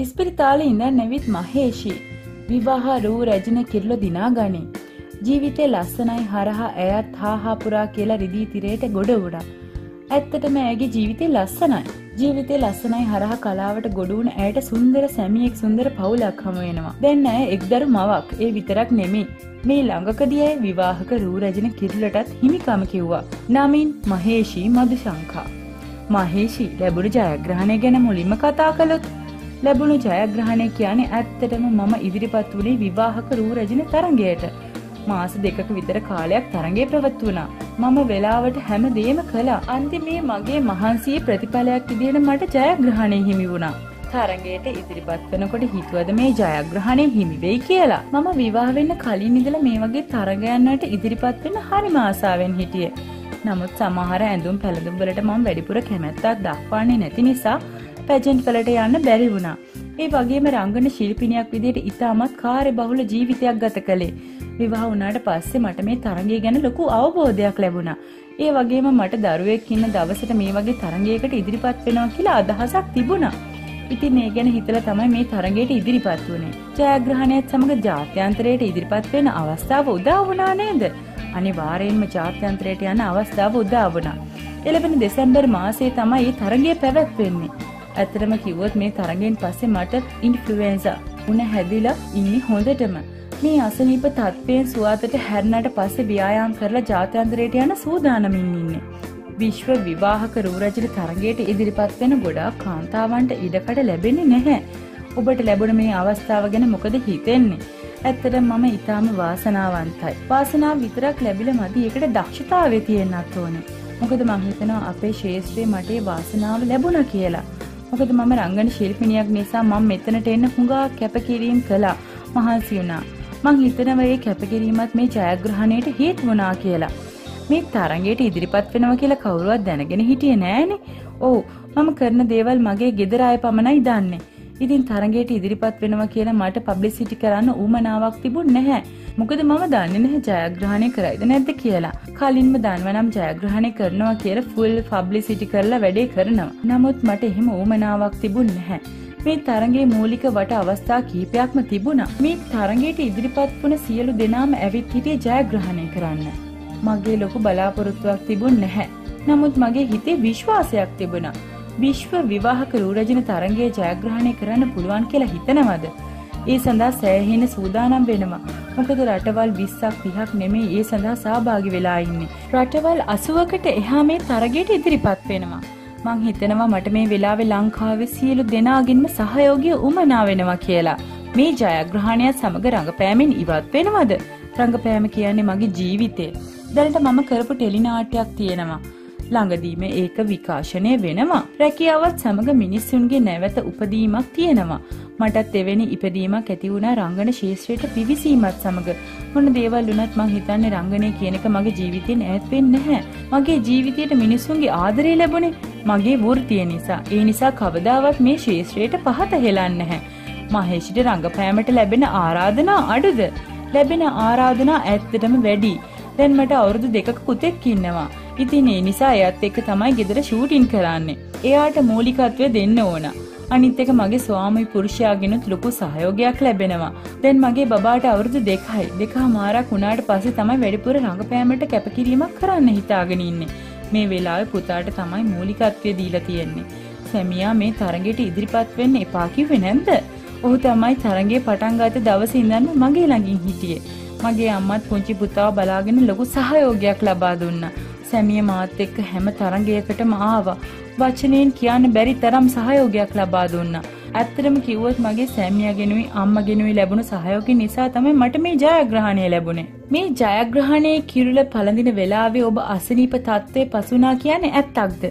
ඉස්පිරිතාලේ ඉඳන් නැවිත් මහේෂි විවාහ රූ රැජින කිරලො දිනාගනි. ජීවිතේ ලස්සනයි හරහා ඇයත් හාහාපුරා කියලා රිදී තිරේට ගොඩ උඩා. ඇත්තටම ඇගේ ජීවිතේ ලස්සනයි. ජීවිතේ ලස්සනයි හරහා කලාවට ගොඩුවන ඇයට සුන්දර සැමියෙක් සුන්දර පවුලක් හම වෙනවා. දැන් ඇය එක්දරු මවක්. ඒ විතරක් නෙමෙයි. මේ ළඟකදී ඇය විවාහක රූ රැජින කිරලටත් හිමිකම කිව්වා. නමින් මහේෂී මදුශංකා. මහේෂී ලැබුණු ජයග්‍රහණය ගැන මුලින්ම කතා කළොත් ලැබුණු ජයග්‍රහණය කියන්නේ ඇත්තටම මම ඉදිරිපත් වුණේ විවාහක රූ රැජින තරගයට. මාස දෙකක විතර කාලයක් තරගේ ප්‍රවත්වුණා. මම වෙලාවට හැම දේම කළා. අන්තිමේ මගේ මහන්සියේ ප්‍රතිඵලයක් විදිහට මට ජයග්‍රහණය හිමි වුණා. තරගයට ඉදිරිපත් වෙනකොට හිතුවද මේ ජයග්‍රහණය හිමි වෙයි කියලා. මම විවාහ වෙන්න කලින් ඉඳලා මේ වගේ තරගයන්වලට ඉදිරිපත් වෙන්න හරිම ආසාවෙන් හිටියේ. නමුත් සමහර ඇඳුම් පැළඳුම් වලට මම වැඩිපුර කැමැත්තක් දක්වන්නේ නැති නිසා පැජන්ට් වලට යන්න බැරි වුණා. ඒ වගේම රංගන ශිල්පිනියක් විදිහට ඉතාමත් කාර්යබහුල ජීවිතයක් ගත කළේ. විවාහ වුණාට පස්සේ මට මේ තරගය ගැන ලොකු අවබෝධයක් ලැබුණා. ඒ වගේම මට දරුවෙක් ඉන්න දවසට මේ වගේ තරගයකට ඉදිරිපත් වෙනවා කියලා අදහසක් තිබුණා. ඉතින් මේ ගැන හිතලා තමයි මේ තරගයට ඉදිරිපත් වුණේ. ජයග්‍රහණයත් සමග ජාත්‍යන්තරයට ඉදිරිපත් වෙන අවස්ථාව උදා වුණා නේද? අනිවාර්යෙන්ම ජාත්‍යන්තරයට යන අවස්ථාව උදා වුණා. එළබෙන දෙසැම්බර් මාසයේ තමයි මේ තරගය පැවැත්වෙන්නේ. ඇත්තටම කිව්වොත් මේ තරගෙන් පස්සේ මට ඉන්ෆ්ලුවෙන්සා උණ හැදිලා ඉන්නේ හොඳටම. මේ අසනීප තත්ත්වයෙන් සුවතට හැරනට පස්සේ ව්‍යායාම් කරලා ජාත්‍යන්තරයට යන සූදානමින් ඉන්නේ. විශ්ව විවාහක රූරජල තරගයට ඉදිරිපත් වෙන ගොඩාක් කාන්තාවන්ට ඉඩකඩ ලැබෙන්නේ නැහැ. ඔබට ලැබුණ මේ අවස්ථාව ගැන මොකද හිතෙන්නේ? ඇත්තට මම ඊටාම වාසනාවන්තයි. වාසනාව විතරක් ලැබිලා මදි ඒකට දක්ෂතාවය තියෙන්නත් ඕනේ. මොකද මං හිතනවා අපේ ශේෂ්ත්‍රයේ මට වාසනාව ලැබුණා කියලා. මොකද මම රංගන ශිල්පිනියක් නිසා මම මෙතනට එන්න හුඟා කැපකිරීම කළා. මහන්සි වුණා. මං හිතනවා මේ කැපකිරීමත් මේ ජයග්‍රහණයට හේතු වුණා කියලා. මේ තරගයට ඉදිරිපත් වෙනවා කියලා කවුරුවත් දැනගෙන හිටියේ නෑනේ. ඔව් මම කරන දේවල් මගේ ගෙදර අය පමණයි දන්නේ. ඉතින් තරගයට ඉදිරිපත් වෙනවා කියලා මට පබ්ලිසිටි කරන්න උවමනාවක් තිබුණ නැහැ. මොකද මම දන්නේ නැහැ ජයග්‍රහණය කරයිද නැද්ද කියලා. කලින්ම දන්වනම් ජයග්‍රහණය කරනවා කියලා ෆුල් පබ්ලිසිටි කරලා වැඩේ කරනවා. නමුත් මට එහෙම උවමනාවක් තිබුණ නැහැ. මේ තරගේ මූලික වට අවස්ථා කීපයක්ම තිබුණා. මේ තරගයට ඉදිරිපත් වුණ සියලු දෙනාම ඇවිත් හිටියේ ජයග්‍රහණය කරන්න. මගේ ලොකු බලාපොරොත්තුවක් තිබුණ නැහැ. නමුත් මගේ හිතේ විශ්වාසයක් තිබුණා. විශ්ව විවාහක රූරජන තරගයේ ජයග්‍රහණය කරන්න පුළුවන් කියලා හිතනවද? ඒ සඳහා සෑහෙන සූදානම් වෙනවා. මොකද රටවල් 20ක් 30ක් නෙමෙයි ඒ සඳහා සහභාගී වෙලා ඉන්නේ. රටවල් 80කට එහා මේ තරගයට ඉදිරිපත් වෙනවා. මං හිතනවා මට මේ වෙලාවේ ලංකාවේ සියලු දෙනාගින්ම සහයෝගය උමනා වෙනවා කියලා. මේ ජයග්‍රහණයත් සමග රඟපෑමෙන් ඉවත් වෙනවද? රඟපෑම කියන්නේ මගේ ජීවිතය. දැනට මම කරපු ටෙලිනාට්‍යයක් තියෙනවා. ළඟදීම ඒක විකාශනය වෙනවා. රැකියාවත් සමග මිනිස්සුන්ගේ නැවත උපදීමක් තියෙනවා. මටත් එවැනි ඉපදීමක් ඇති වුණා රංගන ශේෂ්ත්‍රයට පිවිසීමත් සමග. මොන දේවල් වුණත් මං හිතන්නේ රංගනය කියන එක මගේ ජීවිතෙන් ඈත් වෙන්නේ නැහැ. මගේ ජීවිතයට මිනිස්සුන්ගේ ආදරය ලැබුණේ මගේ වෘත්තිය නිසා. ඒ නිසා කවදාවත් මේ ශේෂ්ත්‍රයට පහත හෙලන්නේ නැහැ. මහේෂිට රංගපෑමට ලැබෙන ආරාධනා අඩුද? ලැබෙන ආරාධනා ඇත්තටම වැඩි. දැන් මට අවුරුදු දෙකක පුතෙක් ඉන්නවා. ඉතින් ඒ නිසා එයත් එක්ක තමයි ගෙදර ෂූටින් කරන්නේ. එයාට මූලිකත්වය දෙන්න ඕන. අනිත් එක මගේ ස්වාමි පුරුෂයාගෙනුත් ලොකු සහයෝගයක් ලැබෙනවා. දැන් මගේ බබාට අවුරුදු දෙකයි. දෙකමාරක් වුණාට පස්සේ තමයි වැඩිපුර රඟපෑමට කැපකිරීමක් කරන්න හිතාගෙන ඉන්නේ. මේ වෙලාවේ පුතාට තමයි මූලිකත්වය දීලා තියෙන්නේ. සැමියා මේ තරගෙට ඉදිරිපත් වෙන්න එපා කිව්වේ නැද්ද? ඔහු තමයි තරගේ පටන් ගත්ත දවසේ ඉඳන්ම මගේ ළඟින් හිටියේ. මගේ අම්මත් පුංචි පුතාව බලාගෙන ලොකු සහයෝගයක් ලබා දුන්නා. සැමිය මාත් එක්ක හැම තරගයකටම ආවා. වචනයෙන් කියන්න බැරි තරම් සහයෝගයක් ලබා දුන්නා. ඇත්තටම කිව්වොත් මගේ සැමියාගෙනුයි අම්මගෙනුයි ලැබුණු සහයෝගය නිසා තමයි මට මේ ජයග්‍රහණය ලැබුණේ. මේ ජයග්‍රහණයේ කිරුළ පළඳින වෙලාවේ ඔබ අසනීප තත්ත්වයේ පසුනා කියන්නේ ඇත්තක්ද?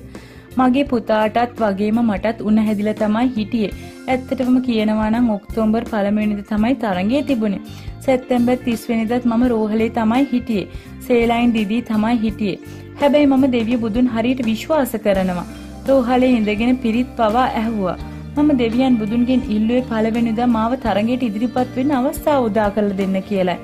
මගේ පුතාටත් වගේම මටත් උණ හැදිලා තමයි හිටියේ. ඇත්තටම කියනවා නම් ඔක්තෝබර් පළමුවෙනිදා තමයි තරඟය තිබුණේ. සැප්තැම්බර් 30 වෙනිදාත් මම රෝහලේ තමයි හිටියේ. සේලයින් දිදී තමයි හිටියේ. හැබැයි මම දෙවිය බුදුන් හරියට විශ්වාස කරනවා. රෝහලේ ඉඳගෙන පිරිත් පවා ඇහුවා. මම දෙවියන් බුදුන්ගෙන් ඉල්ලුවේ පළවෙනිදා මාව තරඟයට ඉදිරිපත් වෙන්න අවස්ථාව උදා කරලා දෙන්න කියලයි.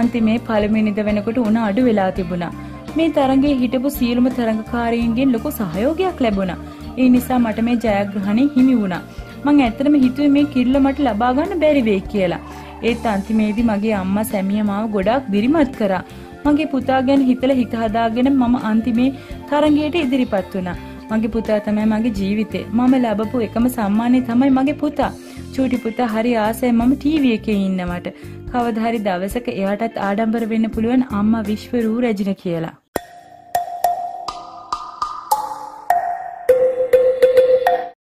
අන්තිමේ පළවෙනිදා වෙනකොට උණ අඩු වෙලා තිබුණා. මේ තරඟයේ හිටපු සියලුම තරඟකාරීන්ගෙන් ලොකු සහයෝගයක් ලැබුණා. ඒ නිසා මට මේ ජයග්‍රහණය හිමි වුණා. මං ඇත්තටම හිතුවේ මේ කිරිල්ල මට ලබා ගන්න බැරි වෙයි කියලා. ඒත් අන්තිමේදී මගේ අම්මා සැමියා මාව ගොඩාක් දිරිමත් කරා. මගේ පුතා ගැන හිතලා හිත හදාගෙන මම අන්තිමේ තරඟයට ඉදිරිපත් වුණා. මගේ පුතා තමයි මගේ ජීවිතේ. මම ලැබපු එකම සම්මානය තමයි මගේ පුතා. චූටි පුතා හරි ආසයි මම ටීවී එකේ ඉන්නවට. කවදා හරි දවසක එයාටත් ආඩම්බර වෙන්න පුළුවන් අම්මා විශ්ව රූ රැජින කියලා.